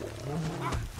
Ah!